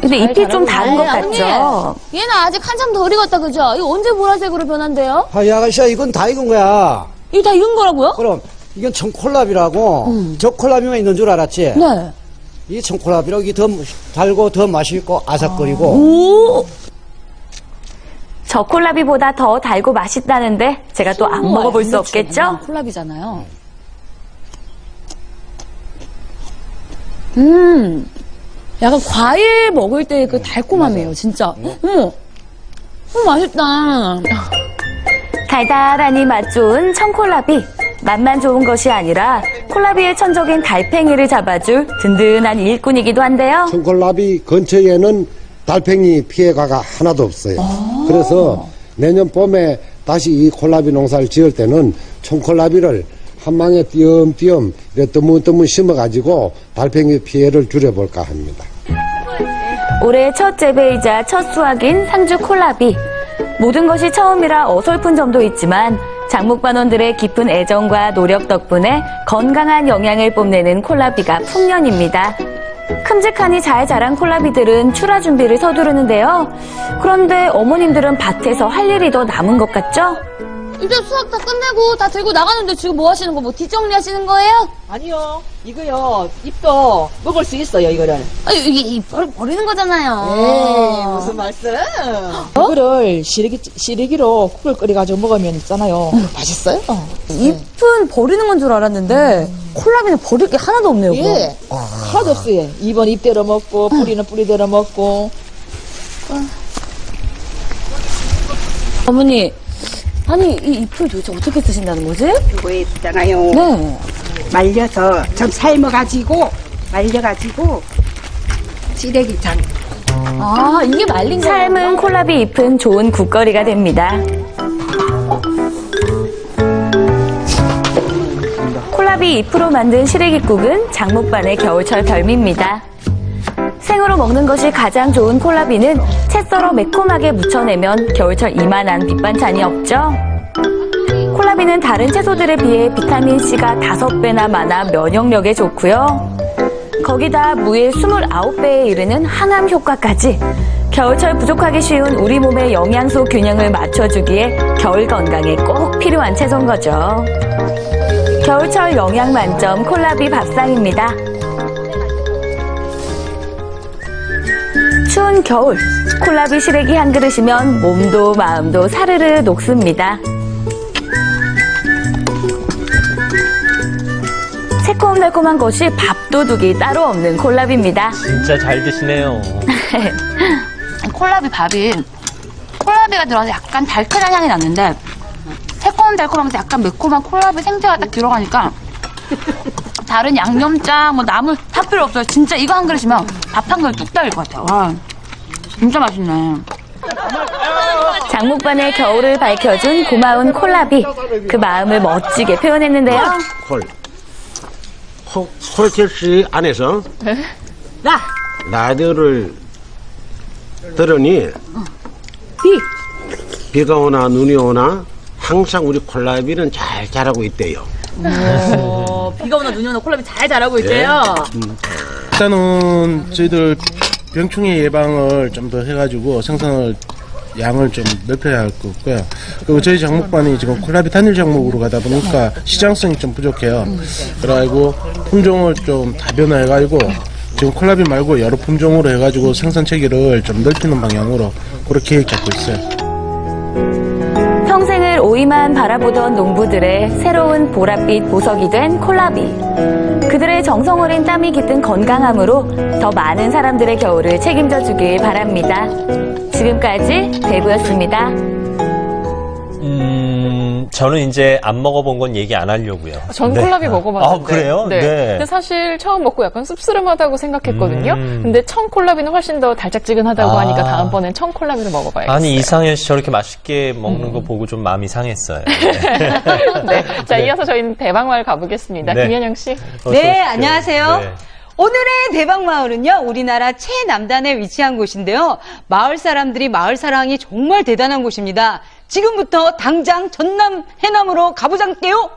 근데 잎이 좀 다른 것 같죠? 얘는 아직 한참 덜 익었다, 그죠? 이거 언제 보라색으로 변한대요? 아, 이 아가씨야, 이건 다 익은 거야. 이거 다 익은 거라고요? 그럼, 이건 청콜라비라고, 저 콜라비만 있는 줄 알았지? 네. 이 청콜라비라고 이게 더 달고 더 맛있고 아삭거리고. 오! 저 콜라비보다 더 달고 맛있다는데 제가 또 안 먹어볼 수 없겠죠? 콜라비잖아요. 음. 약간 과일 먹을 때 그 달콤함이에요, 진짜. 어머. 어, 맛있다. 달달하니 맛 좋은 청콜라비. 맛만 좋은 것이 아니라 콜라비의 천적인 달팽이를 잡아줄 든든한 일꾼이기도 한데요. 청콜라비 근처에는 달팽이 피해가가 하나도 없어요. 그래서 내년 봄에 다시 이 콜라비 농사를 지을 때는 청콜라비를 한 망에 띄엄띄엄 이렇게 뜨문뜨문 심어가지고 달팽이 피해를 줄여볼까 합니다. 올해 첫 재배이자 첫 수확인 상주 콜라비. 모든 것이 처음이라 어설픈 점도 있지만 장목반원들의 깊은 애정과 노력 덕분에 건강한 영양을 뽐내는 콜라비가 풍년입니다. 큼직하니 잘 자란 콜라비들은 출하 준비를 서두르는데요. 그런데 어머님들은 밭에서 할 일이 더 남은 것 같죠? 이제 수학 다 끝내고 다 들고 나가는데 지금 뭐 하시는 거? 뭐 뒷정리 하시는 거예요? 아니요. 이거요. 잎도 먹을 수 있어요 이거를. 아, 이게 이 벌, 버리는 거잖아요. 에이 무슨 말씀? 이거를 시래기, 시래기로 국을 끓여가지고 먹으면 있잖아요. 맛있어요. 잎은 버리는 건 줄 알았는데 콜라비는 버릴 게 하나도 없네요. 그거. 예. 하나도 없어요. 잎은 잎대로 먹고 뿌리는 뿌리대로 먹고. 어머니, 아니 이 잎을 도대체 어떻게 쓰신다는 거지? 이거에 있잖아요. 네. 말려서 좀 삶아가지고 말려가지고 시래기장 아 이게 말린 거. 삶은 콜라비 잎은 좋은 국거리가 됩니다. 콜라비 잎으로 만든 시래기국은 장목반의 겨울철 별미입니다. 생으로 먹는 것이 가장 좋은 콜라비는 채 썰어 매콤하게 무쳐내면 겨울철 이만한 밑반찬이 없죠. 콜라비는 다른 채소들에 비해 비타민C가 5배나 많아 면역력에 좋고요. 거기다 무의 29배에 이르는 항암 효과까지 겨울철 부족하기 쉬운 우리 몸의 영양소 균형을 맞춰주기에 겨울 건강에 꼭 필요한 채소인 거죠. 겨울철 영양 만점 콜라비 밥상입니다. 추운 겨울 콜라비 시래기 한 그릇이면 몸도 마음도 사르르 녹습니다. 새콤달콤한 것이 밥도둑이 따로 없는 콜라비입니다. 진짜 잘 드시네요. 콜라비 밥이 콜라비가 들어가서 약간 달큰한 향이 났는데 새콤달콤하면서 약간 매콤한 콜라비 생채가 딱 들어가니까 다른 양념장 뭐 나물 다 필요 없어요. 진짜 이거 한 그릇이면 밥 한 그릇 뚝 따일 것 같아요. 와, 진짜 맛있네. 장목반의 겨울을 밝혀준 고마운 콜라비. 그 마음을 멋지게 표현했는데요. 콜. 콜, 콜캐시 안에서 나 라디오를 들으니 비. 비가 오나 눈이 오나 항상 우리 콜라비는 잘 자라고 있대요. 어, 비가 오나 눈이 오나 콜라비 잘 자라고 있대요. 일단은 저희들 병충해 예방을 좀 더 해가지고 생산을 양을 좀 넓혀야 할 것 같고요. 그리고 저희 장목반이 지금 콜라비 단일 장목으로 가다 보니까 시장성이 좀 부족해요. 그래가지고 품종을 좀 다변화해가지고 지금 콜라비 말고 여러 품종으로 해가지고 생산 체계를 좀 넓히는 방향으로 그렇게 계획 잡고 있어요. 평생을 오이만 바라보던 농부들의 새로운 보랏빛 보석이 된 콜라비. 그들의 정성 어린 땀이 깃든 건강함으로 더 많은 사람들의 겨울을 책임져 주길 바랍니다. 지금까지 대구였습니다. 음, 저는 이제 안 먹어본 건 얘기 안 하려고요. 전 네. 콜라비 먹어봤는데. 아, 그래요? 네. 네. 근데 사실 처음 먹고 약간 씁쓸하다고 생각했거든요. 음. 근데 청 콜라비는 훨씬 더 달짝지근하다고 아. 하니까 다음번엔 청 콜라비를 먹어봐야겠어요. 아니, 이상현 씨 저렇게 맛있게 먹는 거 보고 좀 마음이 상했어요. 네. 자, 이어서 저희는 대방마을 가보겠습니다. 네. 김현영 씨. 네. 안녕하세요. 네. 오늘의 대박마을은요, 우리나라 최남단에 위치한 곳인데요. 마을 사람들이 마을 사랑이 정말 대단한 곳입니다. 지금부터 당장 전남 해남으로 가보장게요.